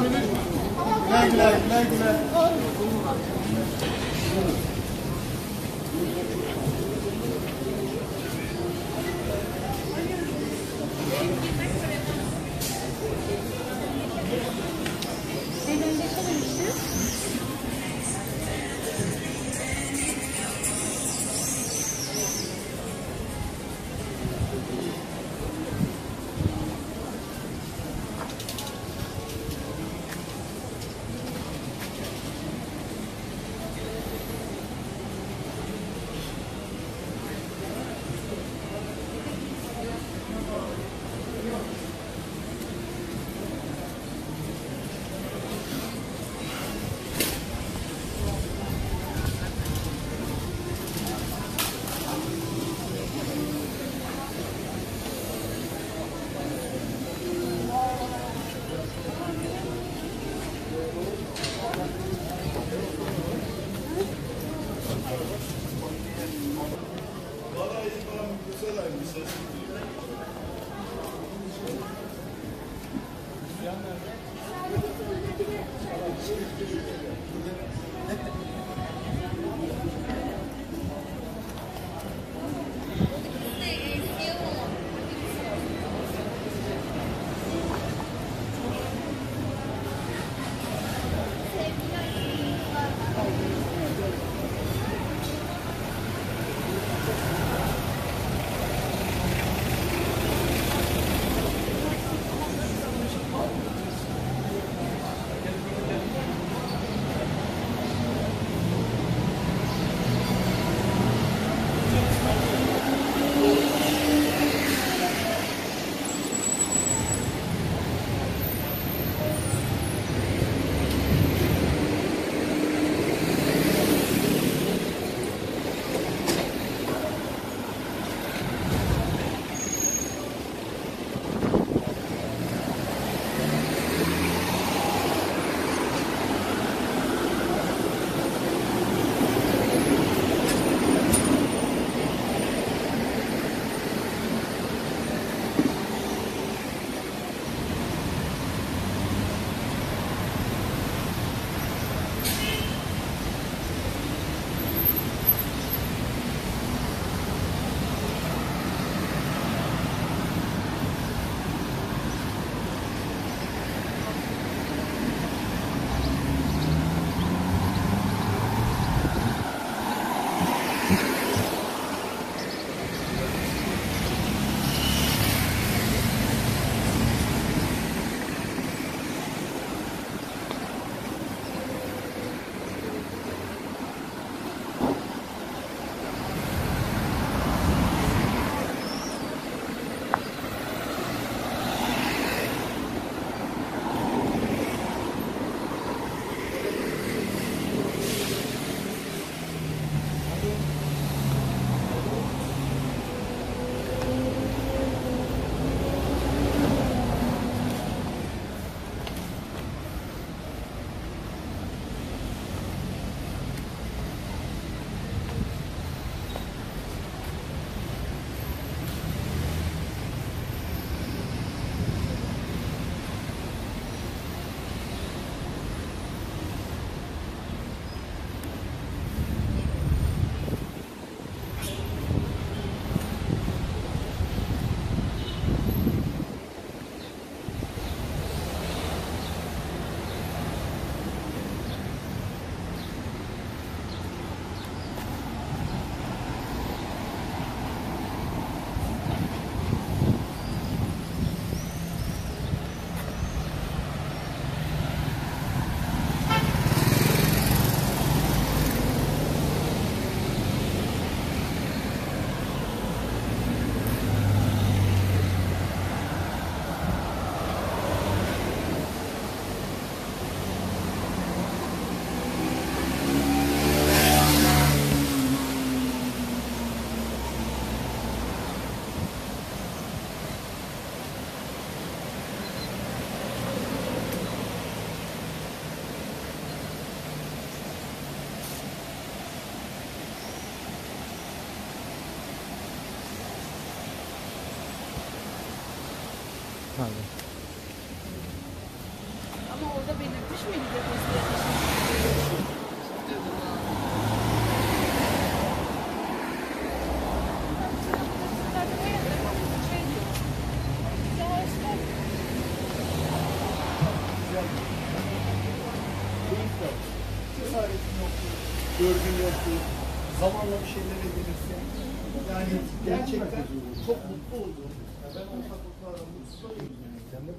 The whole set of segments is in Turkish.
لا لا لا لا Thank you.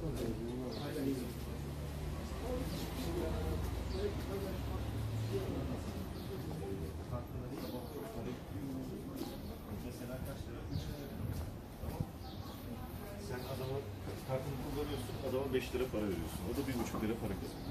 Sen adama kartını kullanıyorsun, adama 5 lira para veriyorsun. O da 1,5 lira para kazanıyor.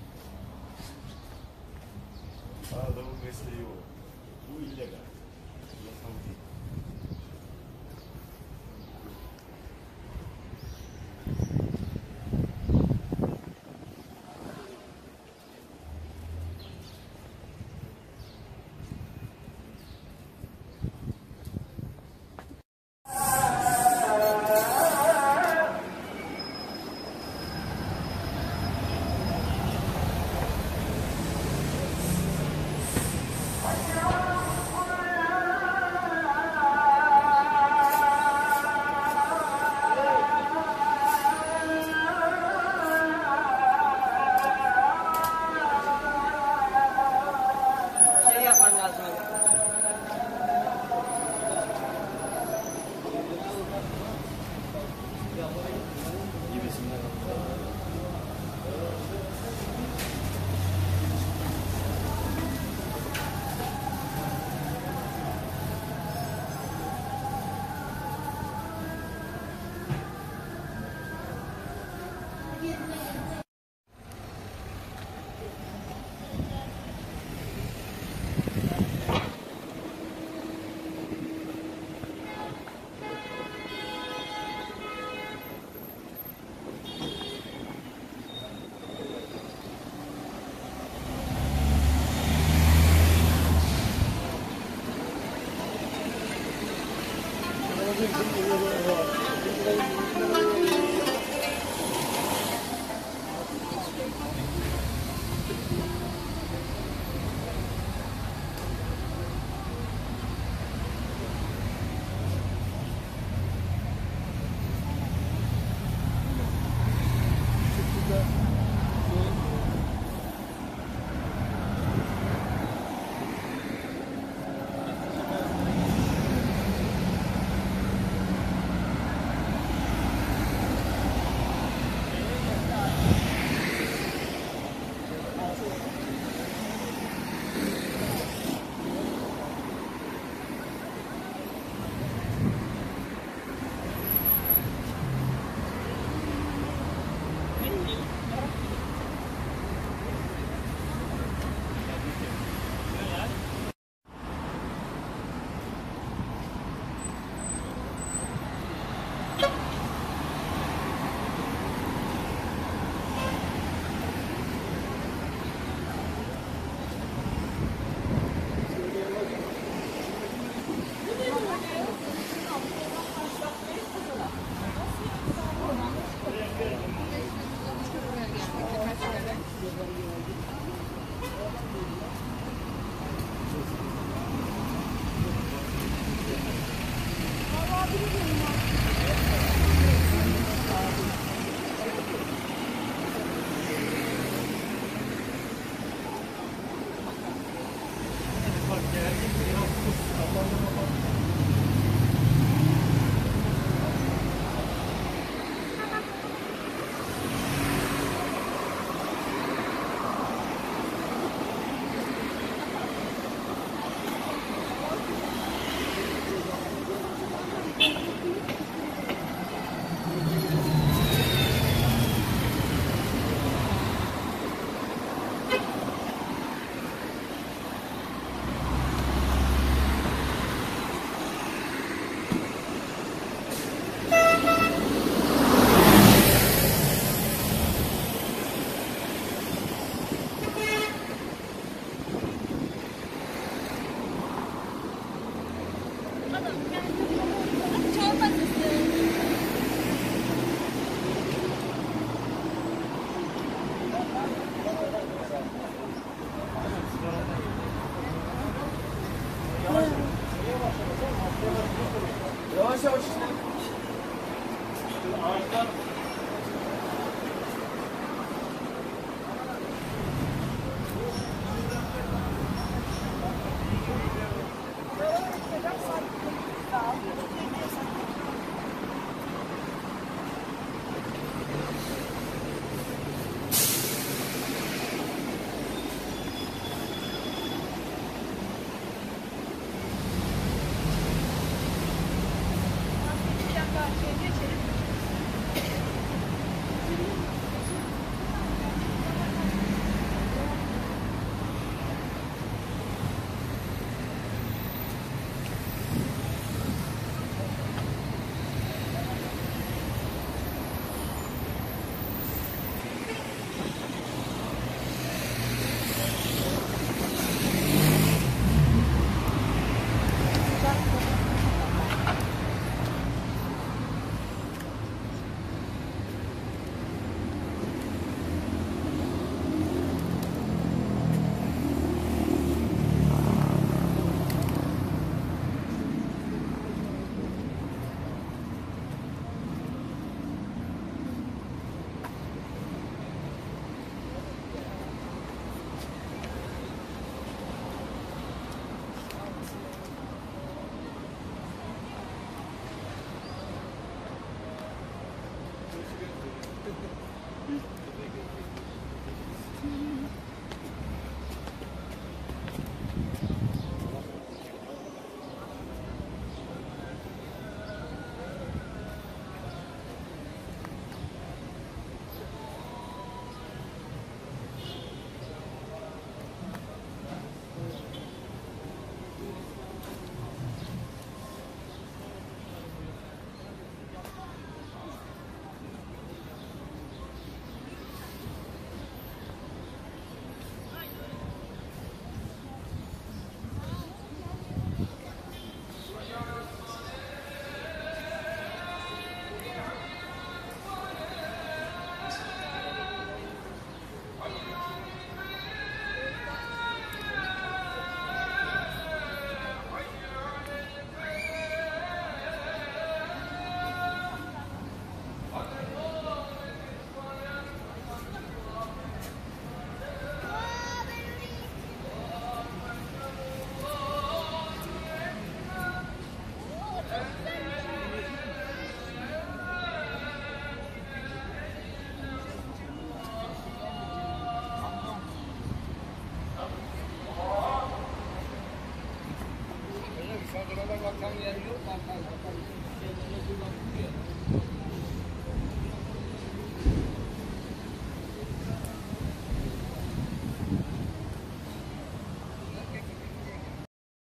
Hello.